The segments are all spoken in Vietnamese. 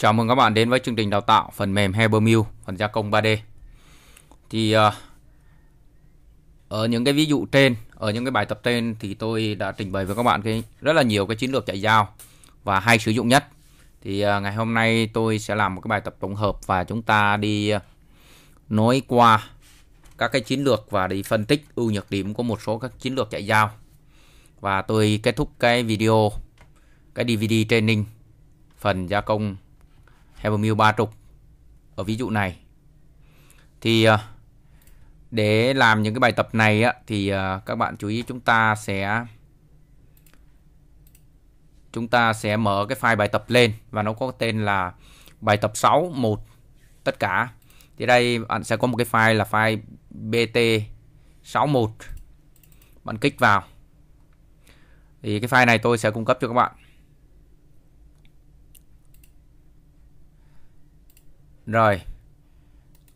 Chào mừng các bạn đến với chương trình đào tạo phần mềm Hypermill, phần gia công 3D. Thì uh, ở những cái ví dụ trên, ở những cái bài tập trên thì tôi đã trình bày với các bạn cái rất là nhiều cái chiến lược chạy giao và hay sử dụng nhất. Thì uh, ngày hôm nay tôi sẽ làm một cái bài tập tổng hợp và chúng ta đi ờ, uh, nói qua các cái chiến lược và đi phân tích ưu nhược điểm của một số các chiến lược chạy giao. Và tôi kết thúc cái video cái DVD training phần gia công Evermill 30 ở ví dụ này. Thì ờ, để làm những cái bài tập này á, thì ờ, các bạn chú ý chúng ta sẽ chúng ta sẽ mở cái file bài tập lên và nó có tên là bài tập 6 1 tất cả. Thì đây bạn sẽ có một cái file là file bt61 bạn kích vào. Thì cái file này tôi sẽ cung cấp cho các bạn. Rồi.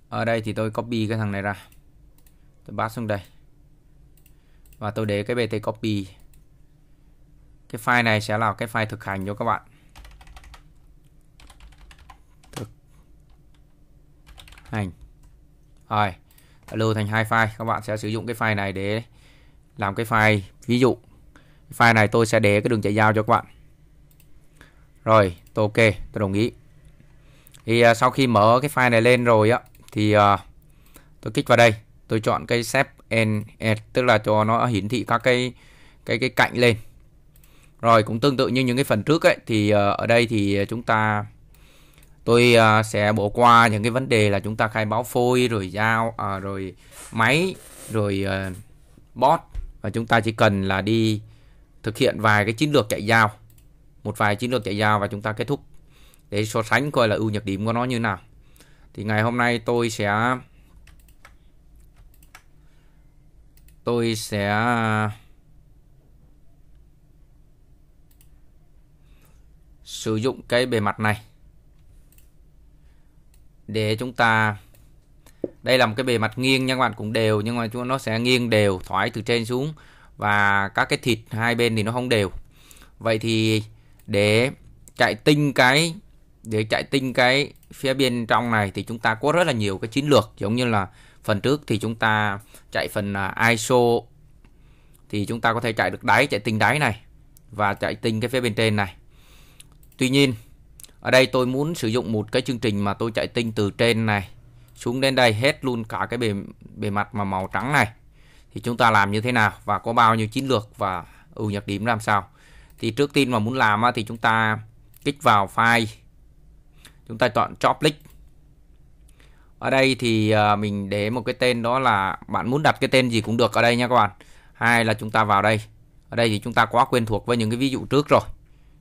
Ở đây thì tôi copy cái thằng này ra. Tôi bắt xuống đây. Và tôi để cái BT copy. Cái file này sẽ là cái file thực hành cho các bạn. Thực hành. Rồi. Lưu thành hai file. Các bạn sẽ sử dụng cái file này để làm cái file ví dụ. Cái file này tôi sẽ để cái đường chạy giao cho các bạn. Rồi, tôi ok, tôi đồng ý thì uh, sau khi mở cái file này lên rồi á thì uh, tôi kích vào đây tôi chọn cái save and add tức là cho nó hiển thị các cái cái cái cạnh lên. Rồi cũng tương tự như những cái phần trước ấy thì uh, ở đây thì chúng ta tôi uh, sẽ bỏ qua những cái vấn đề là chúng ta khai báo phôi rồi dao uh, rồi máy rồi uh, bot. Và chúng ta chỉ cần là đi thực hiện vài cái chiến lược chạy dao một vài chiến lược chạy dao và chúng ta kết thúc để so sánh coi là ưu nhược điểm của nó như nào. Thì ngày hôm nay tôi sẽ tôi sẽ sử dụng cái bề mặt này để chúng ta đây là một cái bề mặt nghiêng nha các bạn, cũng đều, nhưng mà nó sẽ nghiêng đều thoải từ trên xuống, và các cái thịt hai bên thì nó không đều. Vậy thì để chạy tinh cái để chạy tinh cái phía bên trong này thì chúng ta có rất là nhiều cái chiến lược. Giống như là phần trước thì chúng ta chạy phần à, ISO thì chúng ta có thể chạy được đáy, chạy tinh đáy này và chạy tinh cái phía bên trên này. Tuy nhiên, ở đây tôi muốn sử dụng một cái chương trình mà tôi chạy tinh từ trên này xuống đến đây hết luôn cả cái bề bề mặt mà màu trắng này. Thì chúng ta làm như thế nào và có bao nhiêu chiến lược và ưu nhược điểm làm sao. Thì trước tiên mà muốn làm thì chúng ta kích vào file chúng ta chọn job link ở đây thì à, mình để một cái tên đó là bạn muốn đặt cái tên gì cũng được ở đây nha các bạn. Hai là chúng ta vào đây. Ở đây thì chúng ta quá quen thuộc với những cái ví dụ trước rồi.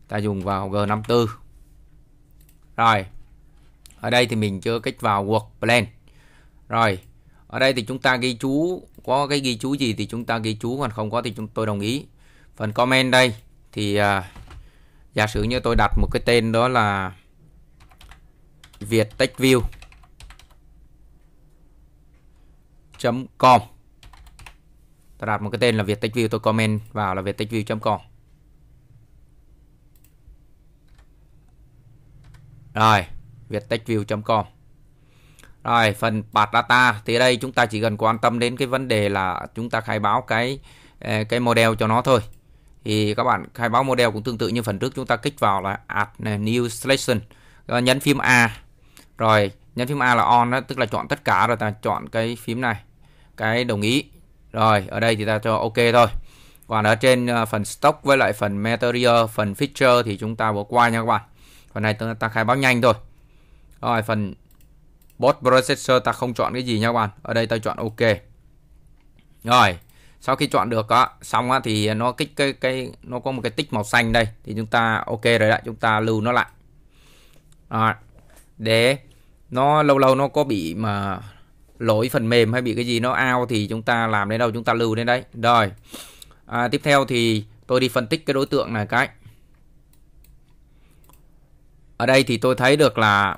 Ta dùng vào G54. Rồi. Ở đây thì mình chưa kích vào work plan. Rồi. Ở đây thì chúng ta ghi chú có cái ghi chú gì thì chúng ta ghi chú còn không có thì chúng tôi đồng ý. Phần comment đây. Thì uh, giả sử như tôi đặt một cái tên đó là viettechview com. Ta đặt một cái tên là viettechview tôi comment vào là viettechview com. Rồi viettechview com. Rồi, phần Part data thì đây chúng ta chỉ cần quan tâm đến cái vấn đề là chúng ta khai báo cái ờ, cái model cho nó thôi. Thì các bạn khai báo model cũng tương tự như phần trước, chúng ta kích vào là add new selection, nhấn phím A rồi nhấn phím A là on đó tức là chọn tất cả rồi ta chọn cái phím này cái đồng ý. Rồi ở đây thì ta cho ok thôi. Còn ở trên ờ, phần stock với lại phần material phần feature thì chúng ta bỏ qua nha các bạn. Phần này ta, ta khai báo nhanh thôi. Rồi phần bot processor ta không chọn cái gì nha các bạn. Ở đây ta chọn ok. Rồi sau khi chọn được đó, xong á, thì nó kích cái cái nó có một cái tích màu xanh đây. Thì chúng ta ok rồi đấy chúng ta lưu nó lại. Rồi để nó lâu lâu nó có bị mà lỗi phần mềm hay bị cái gì nó ao thì chúng ta làm đến đâu chúng ta lưu đến đấy. Rồi. À, tiếp theo thì tôi đi phân tích cái đối tượng này cái. Ở đây thì tôi thấy được là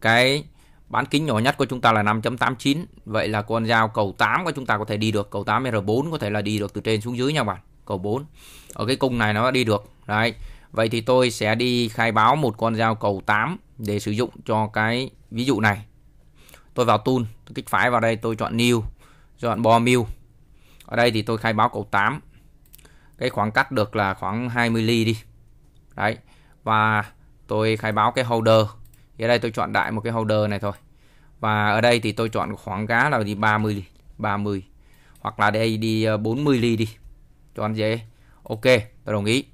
cái bán kính nhỏ nhất của chúng ta là 5.89 vậy là con dao cầu 8 của chúng ta có thể đi được. Cầu 8 R4 có thể là đi được từ trên xuống dưới nha bạn. Cầu 4 ở cái cung này nó đi được. Đấy. Vậy thì tôi sẽ đi khai báo một con dao cầu 8 để sử dụng cho cái ví dụ này. Tôi vào tool, tôi kích phải vào đây, tôi chọn new, chọn bo mil ở đây thì tôi khai báo cầu 8 cái khoảng cách được là khoảng 20 ly đi. Đấy, và tôi khai báo cái holder. Thì ở đây tôi chọn đại một cái holder này thôi. Và ở đây thì tôi chọn khoảng giá là đi 30 ly 30 hoặc là đây đi ờ, 40 ly đi. Cho dễ. Ok, tôi đồng ý.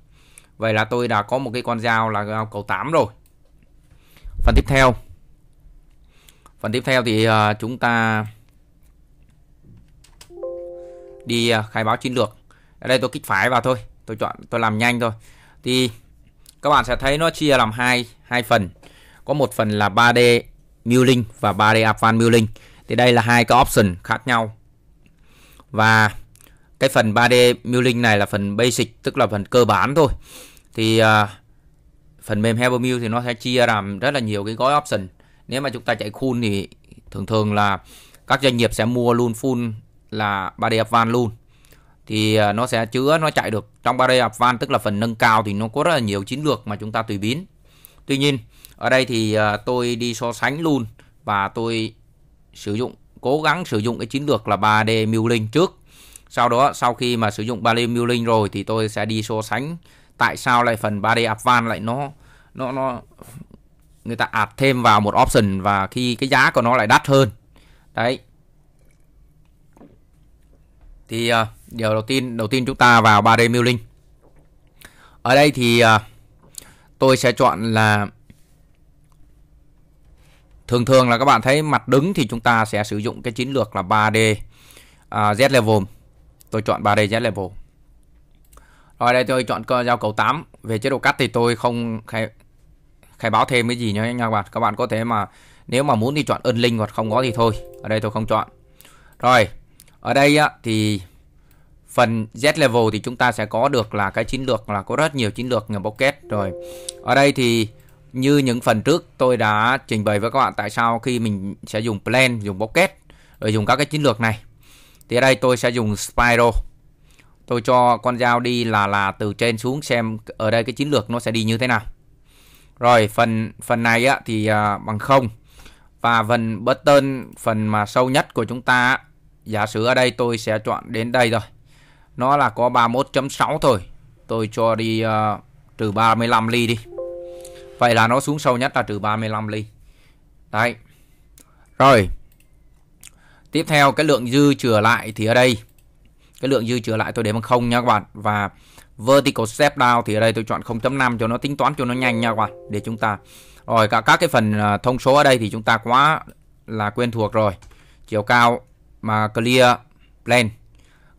Vậy là tôi đã có một cái con dao là dao cầu 8 rồi phần tiếp theo. Phần tiếp theo thì ờ, chúng ta đi ờ, khai báo chiến lược. Ở đây tôi kích phải vào thôi. Tôi chọn tôi làm nhanh thôi. Thì các bạn sẽ thấy nó chia làm hai hai phần. Có một phần là 3D milling và 3D Advanced milling thì đây là hai cái option khác nhau. Và cái phần 3D milling này là phần basic tức là phần cơ bản thôi. Thì uh, phần mềm Hypermill thì nó sẽ chia làm rất là nhiều cái gói option. Nếu mà chúng ta chạy full thì thường thường là các doanh nghiệp sẽ mua luôn full là 3D Advanced luôn. Thì à, nó sẽ chứa, nó chạy được trong 3D Advanced tức là phần nâng cao thì nó có rất là nhiều chiến lược mà chúng ta tùy biến. Tuy nhiên, ở đây thì à, tôi đi so sánh luôn và tôi sử dụng, cố gắng sử dụng cái chiến lược là 3D Milling trước. Sau đó, sau khi mà sử dụng 3D Milling rồi thì tôi sẽ đi so sánh tại sao lại phần 3D Advanced lại nó nó nó người ta add thêm vào một option và khi cái giá của nó lại đắt hơn. Đấy. Thì uh, điều đầu tiên đầu tiên chúng ta vào 3D milling. Ở đây thì uh, tôi sẽ chọn là thường thường là các bạn thấy mặt đứng thì chúng ta sẽ sử dụng cái chiến lược là 3D uh, ờ, Z level. Tôi chọn 3D Z level ở đây tôi chọn cơ giao cầu 8 về chế độ cắt thì tôi không khai, khai báo thêm cái gì nhé nha các bạn các bạn có thể mà nếu mà muốn thì chọn ơn linh hoặc không có thì thôi. Ở đây tôi không chọn. Rồi ở đây á, thì phần Z level thì chúng ta sẽ có được là cái chiến lược là có rất nhiều chiến lược như pocket. Rồi ở đây thì như những phần trước tôi đã trình bày với các bạn tại sao khi mình sẽ dùng plan dùng pocket rồi dùng các cái chiến lược này. Thì ở đây tôi sẽ dùng spiral tôi cho con dao đi là là từ trên xuống xem ở đây cái chiến lược nó sẽ đi như thế nào. Rồi phần phần này á, thì à, bằng không. Và phần button phần mà sâu nhất của chúng ta giả sử ở đây tôi sẽ chọn đến đây rồi. Nó là có 31.6 thôi. Tôi cho đi uh, trừ 35 ly đi. Vậy là nó xuống sâu nhất là trừ 35 ly. Đấy. Rồi. Tiếp theo cái lượng dư chừa lại thì ở đây cái lượng dư chừa lại tôi để bằng không nha các bạn. Và vertical step down thì ở đây tôi chọn 0.5 cho nó tính toán cho nó nhanh nha các bạn. Để chúng ta rồi cả các cái phần à, thông số ở đây thì chúng ta quá là quen thuộc rồi. Chiều cao mà clear plane.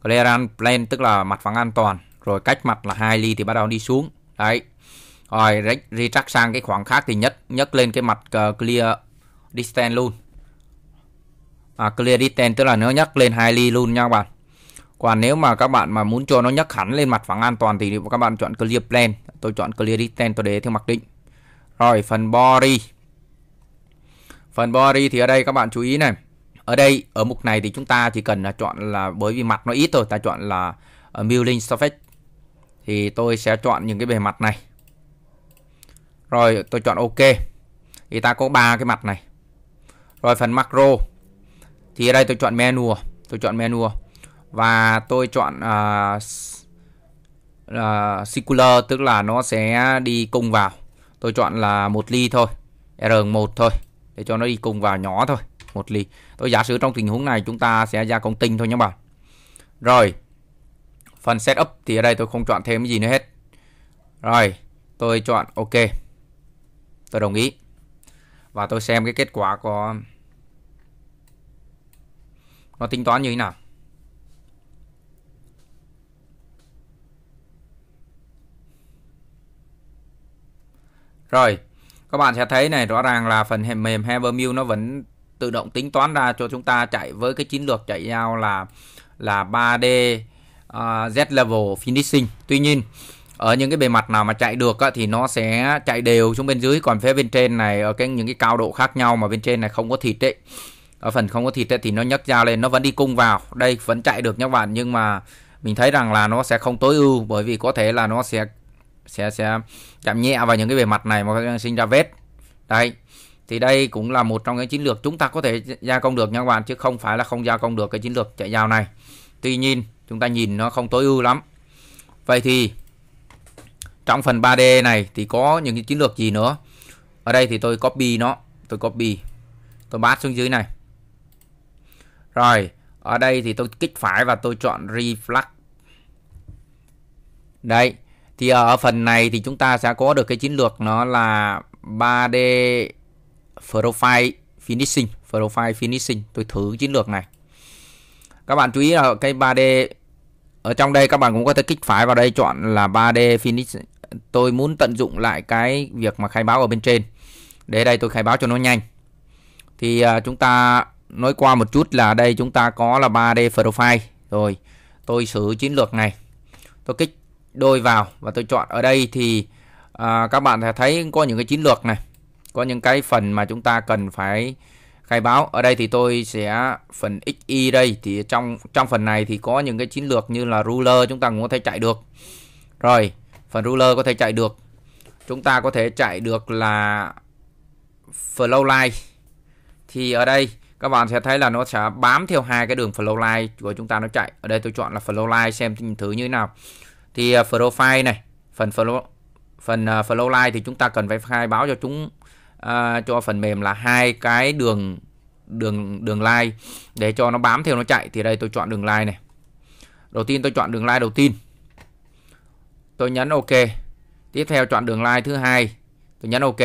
Clearance plane tức là mặt phẳng an toàn. Rồi cách mặt là hai ly thì bắt đầu đi xuống. Đấy. Rồi retract sang cái khoảng khác thì nhất nhấc lên cái mặt ờ, clear distance luôn. À, clear distance tức là nó nhấc lên hai ly luôn nha các bạn còn nếu mà các bạn mà muốn cho nó nhấc hẳn lên mặt phẳng an toàn thì các bạn chọn clear Plan, tôi chọn clear distance tôi để theo mặc định. Rồi phần body. Phần body thì ở đây các bạn chú ý này. Ở đây ở mục này thì chúng ta chỉ cần là chọn là bởi vì mặt nó ít thôi ta chọn là ờ, uh, milling surface. Thì tôi sẽ chọn những cái bề mặt này. Rồi tôi chọn ok. Thì ta có ba cái mặt này. Rồi phần macro. Thì ở đây tôi chọn menu tôi chọn menu và tôi chọn à, à, uh, uh, circular tức là nó sẽ đi cùng vào. Tôi chọn là một ly thôi R1 thôi để cho nó đi cùng vào nhỏ thôi một ly. Tôi giả sử trong tình huống này chúng ta sẽ ra công tinh thôi nhé bạn. Rồi phần setup thì ở đây tôi không chọn thêm cái gì nữa hết. Rồi tôi chọn ok. Tôi đồng ý. Và tôi xem cái kết quả của nó tính toán như thế nào. Rồi, các bạn sẽ thấy này rõ ràng là phần mềm Habermill nó vẫn tự động tính toán ra cho chúng ta chạy với cái chiến lược chạy nhau là là 3D uh, ờ, Z level finishing. Tuy nhiên ở những cái bề mặt nào mà chạy được á, thì nó sẽ chạy đều xuống bên dưới còn phía bên trên này ở cái những cái cao độ khác nhau mà bên trên này không có thịt ấy ở phần không có thịt ấy, thì nó nhấc dao lên nó vẫn đi cung vào đây vẫn chạy được nhé bạn nhưng mà mình thấy rằng là nó sẽ không tối ưu bởi vì có thể là nó sẽ sẽ sẽ chạm nhẹ vào những cái bề mặt này mà sinh ra vết. Đấy, thì đây cũng là một trong những chiến lược chúng ta có thể gia công được nha các bạn, chứ không phải là không gia công được cái chiến lược chạy dao này. Tuy nhiên, chúng ta nhìn nó không tối ưu lắm. Vậy thì trong phần 3D này thì có những cái chiến lược gì nữa? Ở đây thì tôi copy nó, tôi copy, tôi bát xuống dưới này. Rồi, ở đây thì tôi kích phải và tôi chọn reflect. Đây thì ở phần này thì chúng ta sẽ có được cái chiến lược nó là 3D profile finishing. Profile finishing, tôi thử chiến lược này. Các bạn chú ý là cái 3D ở trong đây các bạn cũng có thể kích phải vào đây, chọn là 3D finish. Tôi muốn tận dụng lại cái việc mà khai báo ở bên trên. Để đây tôi khai báo cho nó nhanh. Thì à, chúng ta nói qua một chút là đây chúng ta có là 3D profile. Rồi, tôi sử chiến lược này. Tôi kích đôi vào và tôi chọn ở đây thì à, các bạn sẽ thấy có những cái chiến lược này có những cái phần mà chúng ta cần phải khai báo. Ở đây thì tôi sẽ phần xy đây thì trong trong phần này thì có những cái chiến lược như là ruler chúng ta cũng có thể chạy được. Rồi phần ruler có thể chạy được. Chúng ta có thể chạy được là flow line thì ở đây các bạn sẽ thấy là nó sẽ bám theo hai cái đường flow line của chúng ta nó chạy. Ở đây tôi chọn là flow line xem thử như thế nào thì uh, profile này phần flow phần uh, flow line thì chúng ta cần phải khai báo cho chúng uh, cho phần mềm là hai cái đường đường đường line để cho nó bám theo nó chạy. Thì đây tôi chọn đường line này. Đầu tiên tôi chọn đường line đầu tiên. Tôi nhấn ok. Tiếp theo chọn đường line thứ hai. Tôi nhấn ok.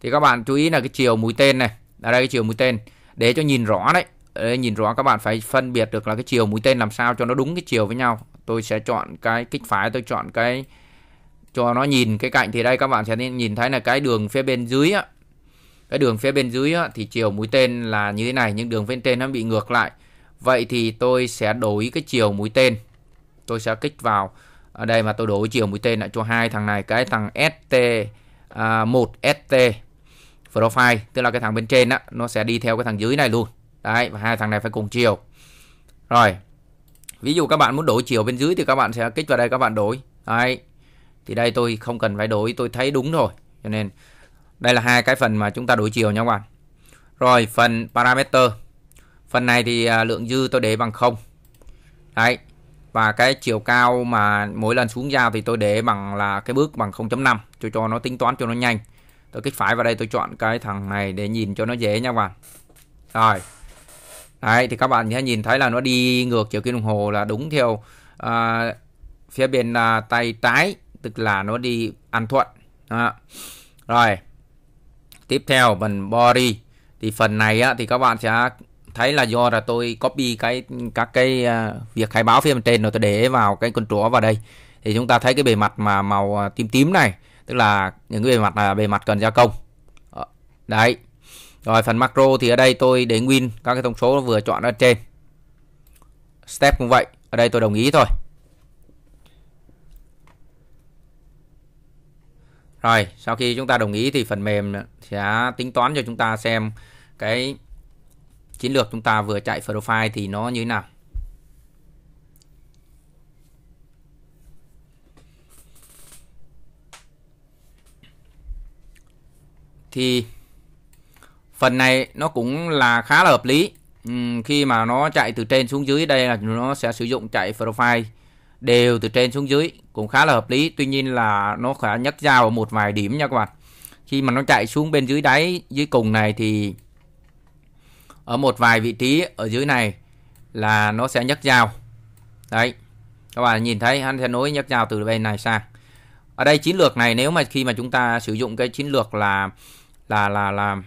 Thì các bạn chú ý là cái chiều mũi tên này. Ở đây cái chiều mũi tên. Để cho nhìn rõ đấy. Để nhìn rõ các bạn phải phân biệt được là cái chiều mũi tên làm sao cho nó đúng cái chiều với nhau tôi sẽ chọn cái kích phái tôi chọn cái cho nó nhìn cái cạnh thì đây các bạn sẽ nhìn thấy là cái đường phía bên dưới á. Cái đường phía bên dưới á, thì chiều mũi tên là như thế này nhưng đường bên trên nó bị ngược lại. Vậy thì tôi sẽ đổi cái chiều mũi tên. Tôi sẽ kích vào ở đây mà tôi đổi chiều mũi tên lại cho hai thằng này cái thằng st à, 1 st profile tức là cái thằng bên trên á nó sẽ đi theo cái thằng dưới này luôn. Đấy và hai thằng này phải cùng chiều. Rồi ví dụ các bạn muốn đổi chiều bên dưới thì các bạn sẽ kích vào đây các bạn đổi. Đấy. Thì đây tôi không cần phải đổi, tôi thấy đúng rồi. Cho nên, đây là hai cái phần mà chúng ta đổi chiều nha các bạn. Rồi, phần parameter. Phần này thì à, lượng dư tôi để bằng không. Đấy. Và cái chiều cao mà mỗi lần xuống dao thì tôi để bằng là cái bước bằng 0.5 cho cho nó tính toán cho nó nhanh. Tôi kích phải vào đây tôi chọn cái thằng này để nhìn cho nó dễ nha các bạn. Rồi đấy thì các bạn sẽ nhìn thấy là nó đi ngược chiều kim đồng hồ là đúng theo à, phía bên à, tay trái tức là nó đi ăn thuận. À. rồi tiếp theo phần body. Thì phần này á, thì các bạn sẽ thấy là do là tôi copy cái các cái uh, việc khai báo phía bên trên rồi tôi để vào cái con chúa vào đây. Thì chúng ta thấy cái bề mặt mà màu à, tím tím này tức là những cái bề mặt là bề mặt cần gia công. Ờ, đấy rồi phần macro thì ở đây tôi để nguyên các cái thông số vừa chọn ở trên step cũng vậy ở đây tôi đồng ý thôi Rồi, sau khi chúng ta đồng ý thì phần mềm sẽ tính toán cho chúng ta xem cái chiến lược chúng ta vừa chạy profile thì nó như thế nào. Thì phần này nó cũng là khá là hợp lý. Uhm, khi mà nó chạy từ trên xuống dưới đây là nó sẽ sử dụng chạy profile đều từ trên xuống dưới cũng khá là hợp lý. Tuy nhiên là nó khá nhấc dao ở một vài điểm nha các bạn. Khi mà nó chạy xuống bên dưới đáy dưới cùng này thì ở một vài vị trí ở dưới này là nó sẽ nhấc dao. Đấy các bạn nhìn thấy hắn sẽ nối nhấc dao từ bên này sang. Ở đây chiến lược này nếu mà khi mà chúng ta sử dụng cái chiến lược là là là là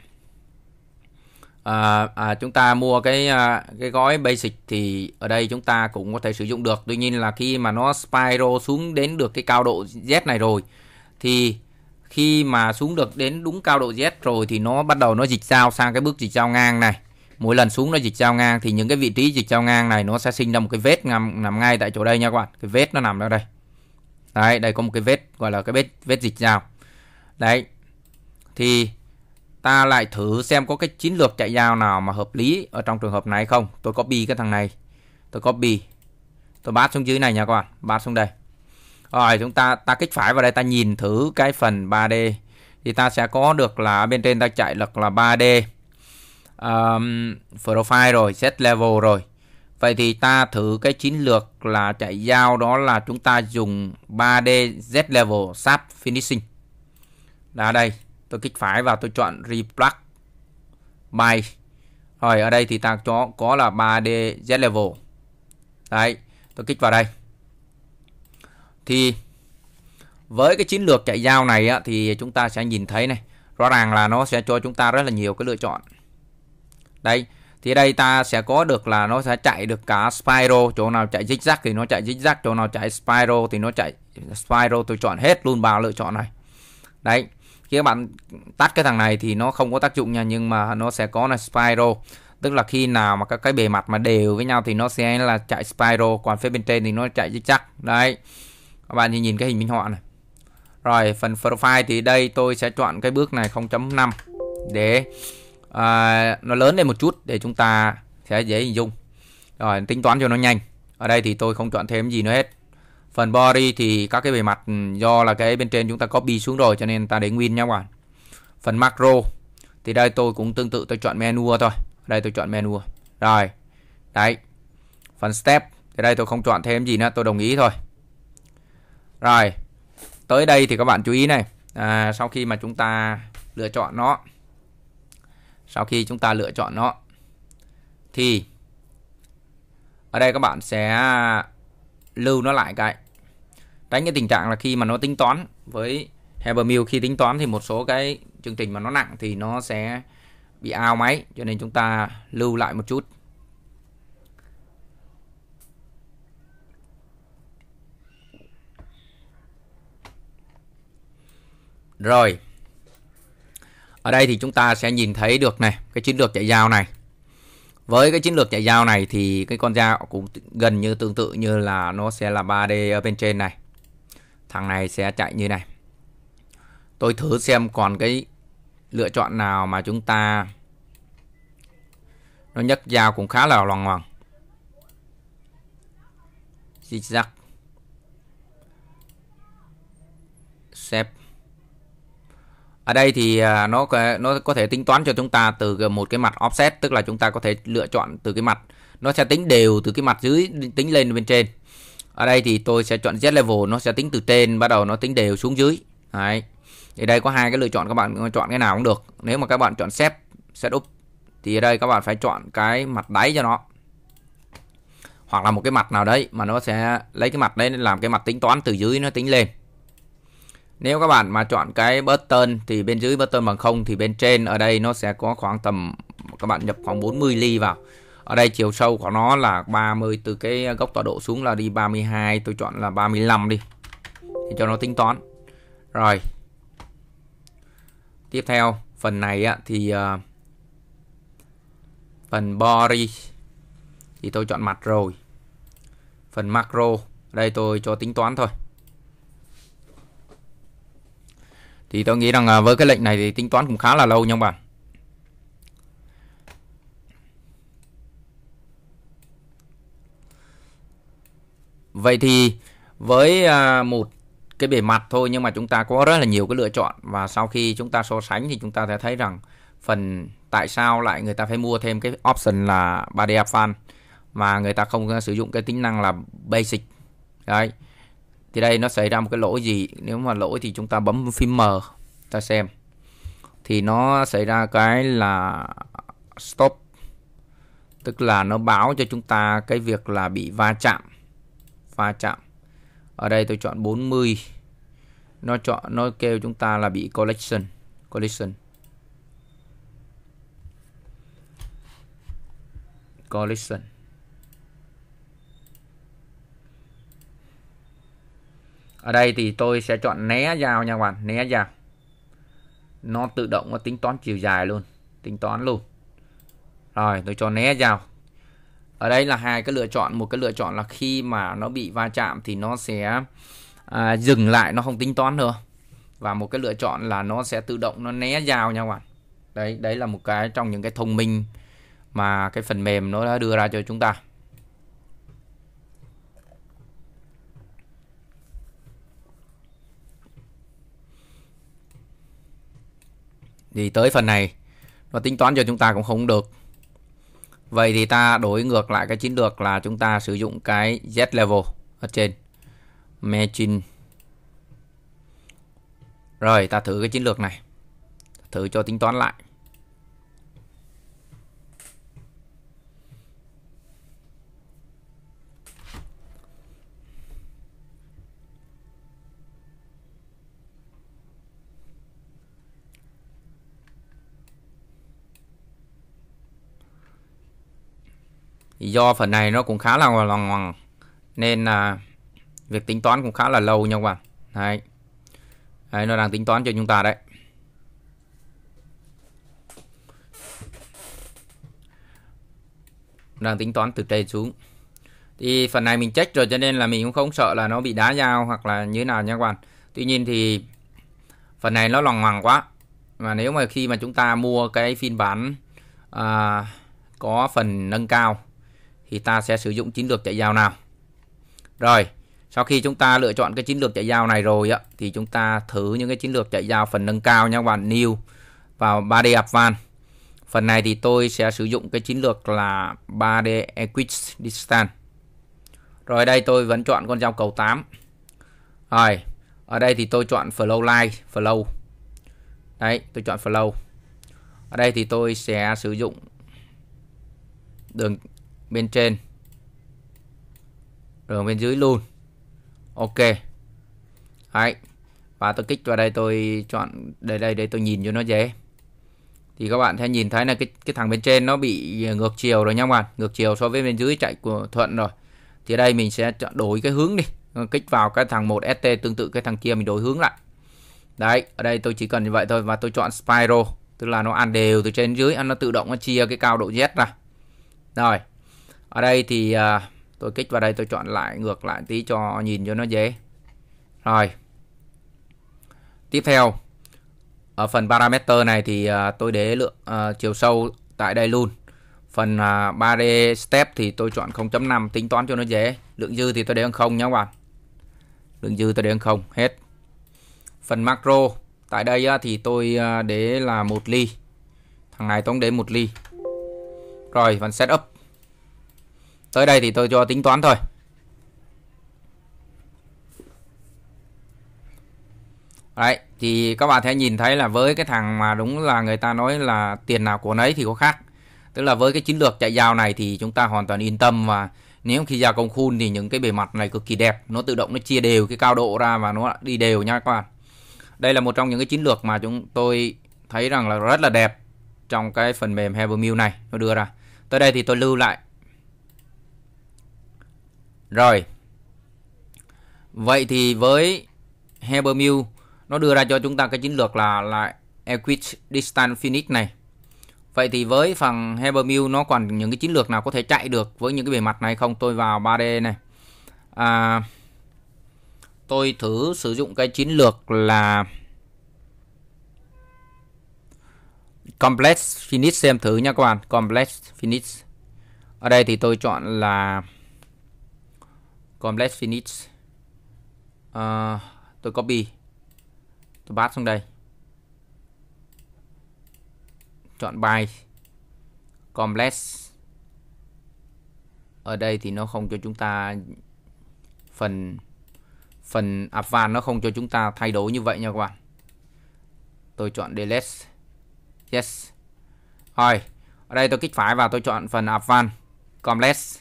à, à, chúng ta mua cái à, cái gói basic thì ở đây chúng ta cũng có thể sử dụng được. Tuy nhiên là khi mà nó spiral xuống đến được cái cao độ Z này rồi thì khi mà xuống được đến đúng cao độ Z rồi thì nó bắt đầu nó dịch dao sang cái bước dịch dao ngang này. Mỗi lần xuống nó dịch dao ngang thì những cái vị trí dịch dao ngang này nó sẽ sinh ra một cái vết nằm nằm ngay tại chỗ đây nha các bạn. Cái vết nó nằm ở đây. Đấy đây có một cái vết gọi là cái vết vết dịch dao. Đấy. Thì ta lại thử xem có cái chiến lược chạy dao nào mà hợp lý ở trong trường hợp này không? Tôi copy cái thằng này. Tôi copy. Tôi bát xuống dưới này nha các bạn. Bát xuống đây. Rồi chúng ta ta kích phải vào đây ta nhìn thử cái phần 3D thì ta sẽ có được là bên trên ta chạy được là 3D um, profile rồi set level rồi. Vậy thì ta thử cái chiến lược là chạy giao đó là chúng ta dùng 3D Z level sharp finishing. Là đây tôi kích phải và tôi chọn replug by rồi ở đây thì ta có có là 3D Z level. Đấy tôi kích vào đây. Thì với cái chiến lược chạy giao này á, thì chúng ta sẽ nhìn thấy này rõ ràng là nó sẽ cho chúng ta rất là nhiều cái lựa chọn. Đây thì đây ta sẽ có được là nó sẽ chạy được cả spiral chỗ nào chạy zigzag thì nó chạy zigzag chỗ nào chạy spiral thì nó chạy spiral tôi chọn hết luôn vào lựa chọn này. Đấy khi các bạn tắt cái thằng này thì nó không có tác dụng nha nhưng mà nó sẽ có là spiral tức là khi nào mà các cái bề mặt mà đều với nhau thì nó sẽ là chạy spiral còn phía bên trên thì nó chạy zigzag đấy. Các bạn nhìn cái hình minh họa này. Rồi phần profile thì đây tôi sẽ chọn cái bước này 0.5 để à, nó lớn lên một chút để chúng ta sẽ dễ hình dung. Rồi tính toán cho nó nhanh. Ở đây thì tôi không chọn thêm gì nữa hết phần body thì các cái bề mặt ừ, do là cái bên trên chúng ta copy xuống rồi cho nên ta để nguyên nha các bạn phần macro thì đây tôi cũng tương tự tôi chọn menu thôi. Đây tôi chọn menu. Rồi đấy. Phần step thì đây tôi không chọn thêm gì nữa tôi đồng ý thôi. Rồi tới đây thì các bạn chú ý này. À, sau khi mà chúng ta lựa chọn nó sau khi chúng ta lựa chọn nó thì ở đây các bạn sẽ lưu nó lại cái tránh cái tình trạng là khi mà nó tính toán với Habermill khi tính toán thì một số cái chương trình mà nó nặng thì nó sẽ bị ao máy, cho nên chúng ta lưu lại một chút. Rồi, ở đây thì chúng ta sẽ nhìn thấy được này, cái chiến lược chạy dao này. Với cái chiến lược chạy dao này thì cái con dao cũng gần như tương tự như là nó sẽ là 3D ở bên trên này thằng này sẽ chạy như này. Tôi thử xem còn cái lựa chọn nào mà chúng ta nó nhấc dao cũng khá là loằng ngoằng. Zigzag xếp. Ở đây thì à, nó nó có thể tính toán cho chúng ta từ một cái mặt offset, tức là chúng ta có thể lựa chọn từ cái mặt, nó sẽ tính đều từ cái mặt dưới, tính lên bên trên ở đây thì tôi sẽ chọn Z level, nó sẽ tính từ trên, bắt đầu nó tính đều xuống dưới. Đấy. Thì đây có hai cái lựa chọn, các bạn chọn cái nào cũng được. Nếu mà các bạn chọn set setup, thì ở đây các bạn phải chọn cái mặt đáy cho nó. Hoặc là một cái mặt nào đấy mà nó sẽ lấy cái mặt đấy làm cái mặt tính toán từ dưới nó tính lên. Nếu các bạn mà chọn cái button thì bên dưới button bằng không, thì bên trên ở đây nó sẽ có khoảng tầm, các bạn nhập khoảng 40 ly vào. Ở đây chiều sâu của nó là 30 từ cái góc tọa độ xuống là đi 32, tôi chọn là 35 đi. Để cho nó tính toán. Rồi. Tiếp theo, phần này á thì uh, phần body thì tôi chọn mặt rồi. Phần macro đây tôi cho tính toán thôi. thì tôi nghĩ rằng ờ, với cái lệnh này thì tính toán cũng khá là lâu nha các bạn Vậy thì với à, một cái bề mặt thôi nhưng mà chúng ta có rất là nhiều cái lựa chọn và sau khi chúng ta so sánh thì chúng ta sẽ thấy rằng phần tại sao lại người ta phải mua thêm cái option là 3D Fan mà người ta không sử dụng cái tính năng là basic. Đấy. Thì đây nó xảy ra một cái lỗi gì? Nếu mà lỗi thì chúng ta bấm phím M ta xem. Thì nó xảy ra cái là stop, tức là nó báo cho chúng ta cái việc là bị va chạm va chạm. Ở đây tôi chọn 40 nó chọn, nó kêu chúng ta là bị collection collision. Collision. Ở đây thì tôi sẽ chọn né dao nha các bạn, né dao. Nó tự động, nó tính toán chiều dài luôn, tính toán luôn. Rồi, tôi cho né dao ở đây là hai cái lựa chọn. Một cái lựa chọn là khi mà nó bị va chạm thì nó sẽ à, dừng lại nó không tính toán nữa. Và một cái lựa chọn là nó sẽ tự động nó né dao nha các bạn. Đấy đấy là một cái trong những cái thông minh mà cái phần mềm nó đã đưa ra cho chúng ta. Thì tới phần này nó tính toán cho chúng ta cũng không được vậy thì ta đổi ngược lại cái chiến lược là chúng ta sử dụng cái Z level ở trên. Machine. Rồi, ta thử cái chiến lược này. Thử cho tính toán lại. Do phần này nó cũng khá là lòng ngoằng nên là việc tính toán cũng khá là lâu nha các bạn. Đấy. đấy nó đang tính toán cho chúng ta đấy. Đang tính toán từ trên xuống. Thì phần này mình check rồi cho nên là mình cũng không sợ là nó bị đá dao hoặc là như thế nào nha các bạn. Tuy nhiên thì phần này nó lòng hoàng quá. Mà nếu mà khi mà chúng ta mua cái phiên bản à, có phần nâng cao thì ta sẽ sử dụng chiến lược chạy dao nào. Rồi, sau khi chúng ta lựa chọn cái chiến lược chạy dao này rồi á, thì chúng ta thử những cái chiến lược chạy dao phần nâng cao nha các bạn. New vào 3D Advanced. Phần này thì tôi sẽ sử dụng cái chiến lược là 3D Equidistant rồi, đây tôi vẫn chọn con dao cầu 8 rồi, ở đây thì tôi chọn flow line flow. Đấy, tôi chọn flow. Ở đây thì tôi sẽ sử dụng đường bên trên. Đường bên dưới luôn. Ok. Đấy. Và tôi kích vào đây tôi chọn đây đây đây tôi nhìn cho nó dễ. Thì các bạn sẽ nhìn thấy là cái cái thằng bên trên nó bị ngược chiều rồi nha các bạn. Ngược chiều so với bên dưới chạy của thuận rồi. Thì đây mình sẽ chọn đổi cái hướng đi. Kích vào cái thằng 1 ST tương tự cái thằng kia mình đổi hướng lại. Đấy, ở đây tôi chỉ cần như vậy thôi và tôi chọn spiral tức là nó ăn đều từ trên dưới ăn nó tự động nó chia cái cao độ Z ra. Rồi ở đây thì uh, tôi kích vào đây tôi chọn lại ngược lại tí cho nhìn cho nó dễ. Rồi. Tiếp theo ở phần parameter này thì uh, tôi để lượng uh, chiều sâu tại đây luôn. Phần uh, 3D step thì tôi chọn 0.5 tính toán cho nó dễ. Lượng dư thì tôi để không nhé các bạn. Lượng dư tôi để không hết. Phần macro tại đây uh, thì tôi uh, để là một ly. Thằng này tôi để một ly. Rồi phần setup. Tới đây thì tôi cho tính toán thôi. Đấy, thì các bạn sẽ nhìn thấy là với cái thằng mà đúng là người ta nói là tiền nào của nấy thì có khác. Tức là với cái chiến lược chạy dao này thì chúng ta hoàn toàn yên tâm và nếu khi ra công khuôn thì những cái bề mặt này cực kỳ đẹp, nó tự động nó chia đều cái cao độ ra và nó đi đều nha các bạn. Đây là một trong những cái chiến lược mà chúng tôi thấy rằng là rất là đẹp trong cái phần mềm Havermill này nó đưa ra. Tới đây thì tôi lưu lại rồi. Vậy thì với Habermill nó đưa ra cho chúng ta cái chiến lược là là Equidistant Finish này. Vậy thì với phần Habermill nó còn những cái chiến lược nào có thể chạy được với những cái bề mặt này không? Tôi vào 3D này. À, tôi thử sử dụng cái chiến lược là Complex Finish xem thử nha các bạn. Complex Finish. Ở đây thì tôi chọn là complex finish uh, tôi copy. Tôi bát xuống đây. Chọn by complex ở đây thì nó không cho chúng ta phần phần advanced nó không cho chúng ta thay đổi như vậy nha các bạn. Tôi chọn delete yes. Rồi ở đây tôi kích phải và tôi chọn phần advanced complex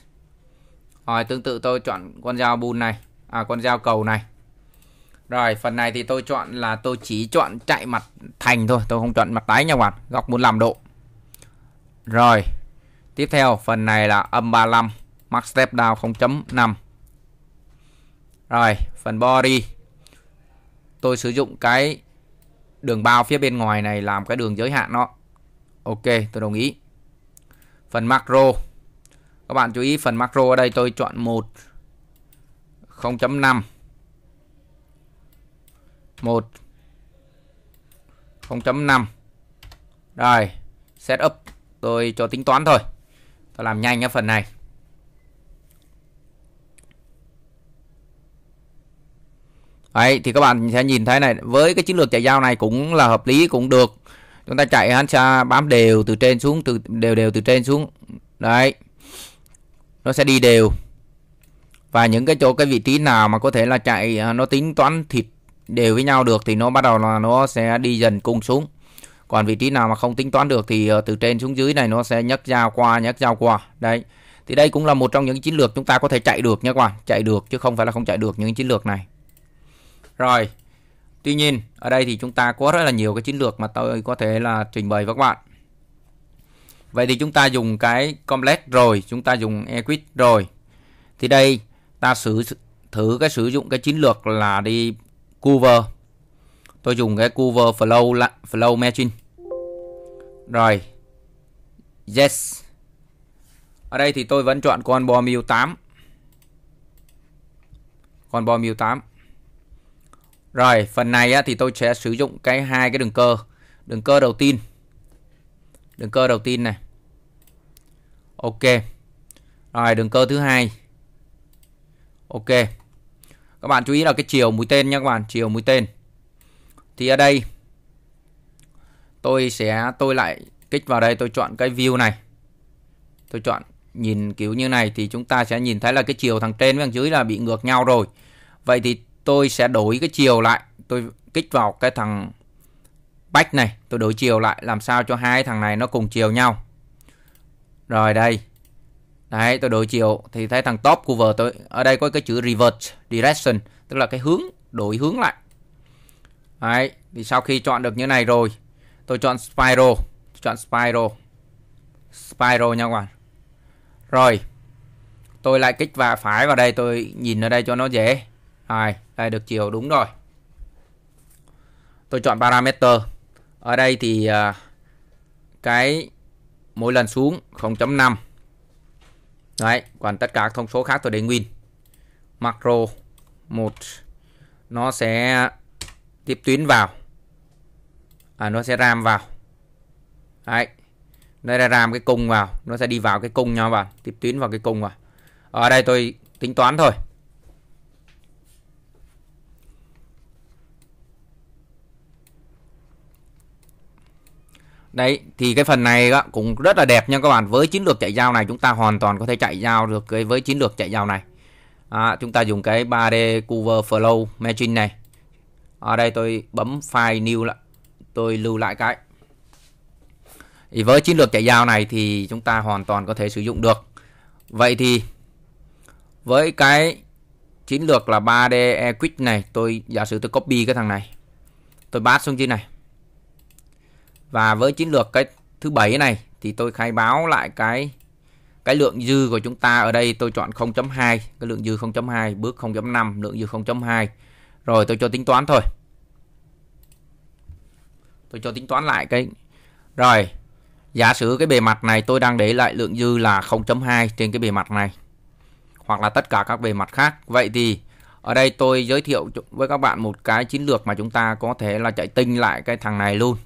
rồi, tương tự tôi chọn con dao bùn này à con dao cầu này. Rồi, phần này thì tôi chọn là tôi chỉ chọn chạy mặt thành thôi, tôi không chọn mặt đáy nha các bạn, góc 45 độ. Rồi, tiếp theo phần này là âm 35 max step down 0.5 rồi, phần body. Tôi sử dụng cái đường bao phía bên ngoài này làm cái đường giới hạn nó. Ok, tôi đồng ý. Phần macro các bạn chú ý phần macro ở đây, tôi chọn 1 0.5 1 0.5 Rồi Setup Tôi cho tính toán thôi. Tôi làm nhanh cái phần này. Đấy, thì các bạn sẽ nhìn thấy này, Với cái chiến lược chạy dao này cũng là hợp lý, Cũng được. Chúng ta chạy hắn xa bám đều từ trên xuống, từ, đều đều từ trên xuống. Đấy nó sẽ đi đều. Và những cái chỗ, cái vị trí nào mà có thể là chạy à, nó tính toán thịt đều với nhau được thì nó bắt đầu là nó sẽ đi dần cung xuống. Còn vị trí nào mà không tính toán được thì ờ, từ trên xuống dưới này nó sẽ nhấc dao qua, nhấc dao qua. Đấy. Thì đây cũng là một trong những chiến lược chúng ta có thể chạy được nha các bạn. Chạy được, chứ không phải là không chạy được những chiến lược này. Rồi. Tuy nhiên, ở đây thì chúng ta có rất là nhiều cái chiến lược mà tôi có thể là trình bày với các bạn vậy thì chúng ta dùng cái complex rồi chúng ta dùng equit rồi. Thì đây ta sử thử cái sử dụng cái chiến lược là đi cover. Tôi dùng cái cover flow flow matching rồi. Yes. Ở đây thì tôi vẫn chọn con bò mil 8 con bò mil 8 rồi phần này á, thì tôi sẽ sử dụng cái hai cái đường cơ. Đường cơ đầu tiên đường cơ đầu tiên này. Ok. Rồi, đường cơ thứ hai. Ok. Các bạn chú ý là cái chiều mũi tên nha các bạn, chiều mũi tên. Thì ở đây, tôi sẽ, tôi lại kích vào đây, tôi chọn cái view này. Tôi chọn nhìn kiểu như này thì chúng ta sẽ nhìn thấy là cái chiều thằng trên với thằng dưới là bị ngược nhau rồi. Vậy thì tôi sẽ đổi cái chiều lại. Tôi kích vào cái thằng bách này, tôi đổi chiều lại, làm sao cho hai thằng này nó cùng chiều nhau? Rồi đây. Đấy, tôi đổi chiều thì thấy thằng top cover tôi, ở đây có cái chữ reverse direction, tức là cái hướng, đổi hướng lại. Đấy, thì sau khi chọn được như này rồi, tôi chọn spiral chọn spiral. Spiral nha các bạn. Rồi, tôi lại kích và phải vào đây, tôi nhìn ở đây cho nó dễ. Rồi, đây được chiều, đúng rồi. Tôi chọn parameter ở đây thì uh, cái mỗi lần xuống 0.5 đấy còn tất cả các thông số khác tôi để nguyên. Macro một nó sẽ tiếp tuyến vào. À, nó sẽ ram vào. Đấy đây là ram cái cung vào. Nó sẽ đi vào cái cung nha bạn. Tiếp tuyến vào cái cung vào. Ở đây tôi tính toán thôi. Đấy, thì cái phần này cũng rất là đẹp nha các bạn. Với chiến lược chạy dao này chúng ta hoàn toàn có thể chạy dao được cái với chiến lược chạy dao này. À, chúng ta dùng cái 3D cover flow Matching này. Ở đây tôi bấm file new lại. Tôi lưu lại cái. Thì với chiến lược chạy dao này thì chúng ta hoàn toàn có thể sử dụng được. Vậy thì với cái chiến lược là 3D Equick này, tôi giả sử tôi copy cái thằng này. Tôi bát xuống dưới này và với chiến lược cái thứ bảy này, thì tôi khai báo lại cái cái lượng dư của chúng ta ở đây. Tôi chọn 0.2 cái lượng dư 0.2 bước 0.5 lượng dư 0.2 rồi tôi cho tính toán thôi. Tôi cho tính toán lại cái, rồi, giả sử cái bề mặt này tôi đang để lại lượng dư là 0.2 trên cái bề mặt này, hoặc là tất cả các bề mặt khác. Vậy thì ở đây tôi giới thiệu với các bạn một cái chiến lược mà chúng ta có thể là chạy tinh lại cái thằng này luôn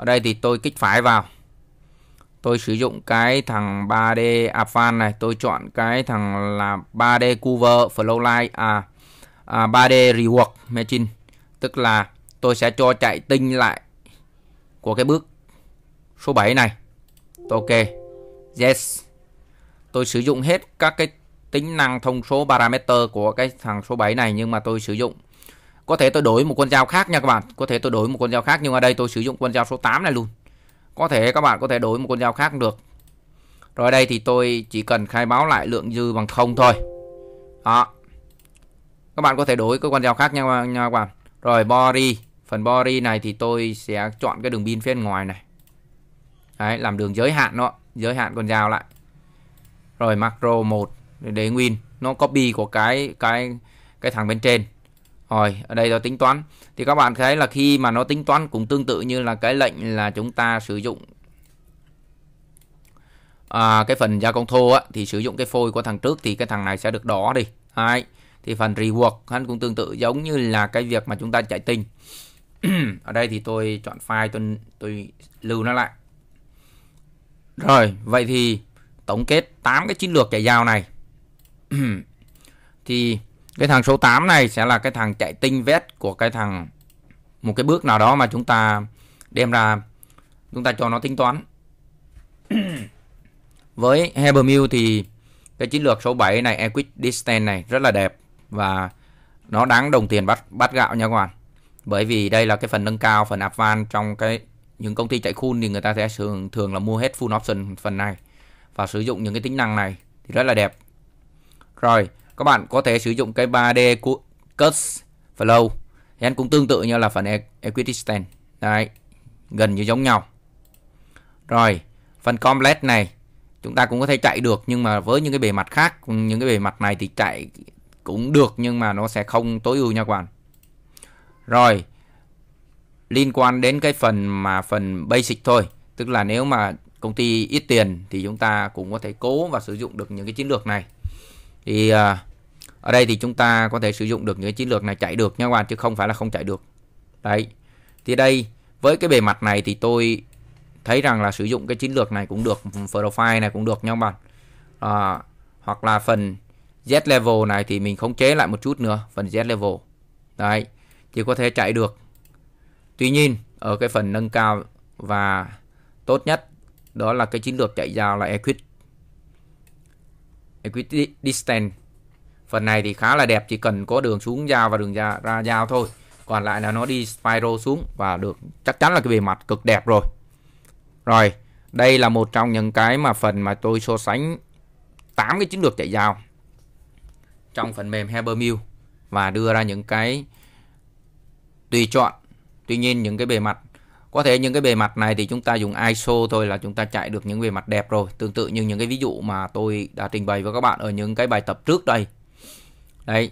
ở đây thì tôi kích phải vào. Tôi sử dụng cái thằng 3D Advanced này. Tôi chọn cái thằng là 3D Cover Flowline à, à 3D Rework Machine. Tức là tôi sẽ cho chạy tinh lại của cái bước số 7 này. Ok. Yes. Tôi sử dụng hết các cái tính năng thông số parameter của cái thằng số 7 này nhưng mà tôi sử dụng có thể tôi đổi một con dao khác nha các bạn. Có thể tôi đổi một con dao khác nhưng ở đây tôi sử dụng con dao số 8 này luôn. Có thể các bạn có thể đổi một con dao khác cũng được. Rồi đây thì tôi chỉ cần khai báo lại lượng dư bằng không thôi. Đó. Các bạn có thể đổi cái con dao khác nha, nha các bạn. Rồi body. Phần body này thì tôi sẽ chọn cái đường pin phía ngoài này. Đấy làm đường giới hạn nó giới hạn con dao lại. Rồi macro 1 để nguyên. Nó copy của cái cái cái thằng bên trên rồi, ở đây tôi tính toán. Thì các bạn thấy là khi mà nó tính toán cũng tương tự như là cái lệnh là chúng ta sử dụng à, cái phần gia công thô á, thì sử dụng cái phôi của thằng trước thì cái thằng này sẽ được đỏ đi. Đấy. Thì phần rework hắn cũng tương tự giống như là cái việc mà chúng ta chạy tinh. ở đây thì tôi chọn file tôi tôi lưu nó lại. Rồi, vậy thì tổng kết 8 cái chiến lược chạy dao này. thì cái thằng số 8 này sẽ là cái thằng chạy tinh vét của cái thằng một cái bước nào đó mà chúng ta đem ra, chúng ta cho nó tính toán. Với Habermill thì cái chiến lược số 7 này equidistant này rất là đẹp và nó đáng đồng tiền bắt bắt gạo nha các bạn. Bởi vì đây là cái phần nâng cao, phần advance trong cái những công ty chạy khuôn thì người ta sẽ thường thường là mua hết full option phần này và sử dụng những cái tính năng này thì rất là đẹp. Rồi các bạn có thể sử dụng cái 3D cut flow. Thì anh cũng tương tự như là phần e- equity stand. Đấy gần như giống nhau. Rồi phần complex này chúng ta cũng có thể chạy được nhưng mà với những cái bề mặt khác những cái bề mặt này thì chạy cũng được nhưng mà nó sẽ không tối ưu nha các bạn. Rồi liên quan đến cái phần mà phần basic thôi tức là nếu mà công ty ít tiền thì chúng ta cũng có thể cố và sử dụng được những cái chiến lược này. Thì uh, ở đây thì chúng ta có thể sử dụng được những chiến lược này chạy được nha các bạn chứ không phải là không chạy được. Đấy. Thì đây với cái bề mặt này thì tôi thấy rằng là sử dụng cái chiến lược này cũng được profile này cũng được nha các bạn. À, hoặc là phần Z level này thì mình khống chế lại một chút nữa phần Z level. Đấy thì có thể chạy được. Tuy nhiên ở cái phần nâng cao và tốt nhất đó là cái chiến lược chạy dao là equity. Equity distance phần này thì khá là đẹp chỉ cần có đường xuống giao và đường ra, ra giao thôi. Còn lại là nó đi spiral xuống và được chắc chắn là cái bề mặt cực đẹp rồi. Rồi đây là một trong những cái mà phần mà tôi so sánh 8 cái chiến lược chạy giao trong phần mềm Habermill và đưa ra những cái tùy chọn. Tuy nhiên những cái bề mặt có thể những cái bề mặt này thì chúng ta dùng ISO thôi là chúng ta chạy được những bề mặt đẹp rồi. Tương tự như những cái ví dụ mà tôi đã trình bày với các bạn ở những cái bài tập trước đây đấy,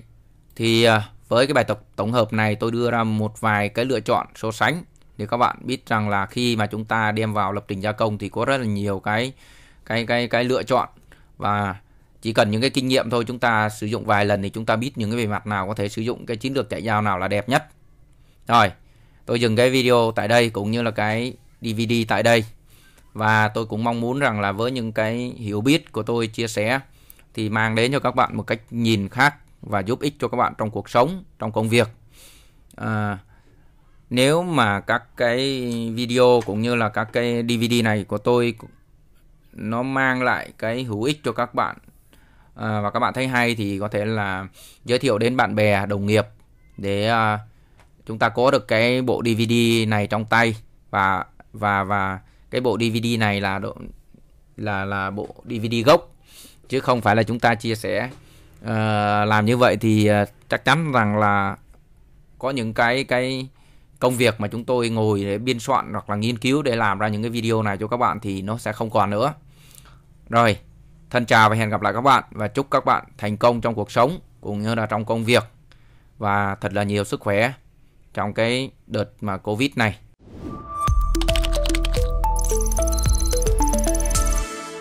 thì à, với cái bài tập tổng hợp này tôi đưa ra một vài cái lựa chọn so sánh để các bạn biết rằng là khi mà chúng ta đem vào lập trình gia công thì có rất là nhiều cái cái cái cái lựa chọn. Và chỉ cần những cái kinh nghiệm thôi, chúng ta sử dụng vài lần thì chúng ta biết những cái bề mặt nào có thể sử dụng cái chiến lược chạy dao nào là đẹp nhất. Rồi, tôi dừng cái video tại đây cũng như là cái DVD tại đây. Và tôi cũng mong muốn rằng là với những cái hiểu biết của tôi chia sẻ thì mang đến cho các bạn một cách nhìn khác và giúp ích cho các bạn trong cuộc sống trong công việc. À, nếu mà các cái video cũng như là các cái DVD này của tôi nó mang lại cái hữu ích cho các bạn à, và các bạn thấy hay thì có thể là giới thiệu đến bạn bè đồng nghiệp để à, chúng ta có được cái bộ DVD này trong tay. Và và và cái bộ DVD này là độ là là bộ DVD gốc chứ không phải là chúng ta chia sẻ. Ờ, làm như vậy thì ờ, chắc chắn rằng là có những cái cái công việc mà chúng tôi ngồi để biên soạn hoặc là nghiên cứu để làm ra những cái video này cho các bạn thì nó sẽ không còn nữa. Rồi, thân chào và hẹn gặp lại các bạn và chúc các bạn thành công trong cuộc sống cũng như là trong công việc và thật là nhiều sức khỏe trong cái đợt mà Covid này.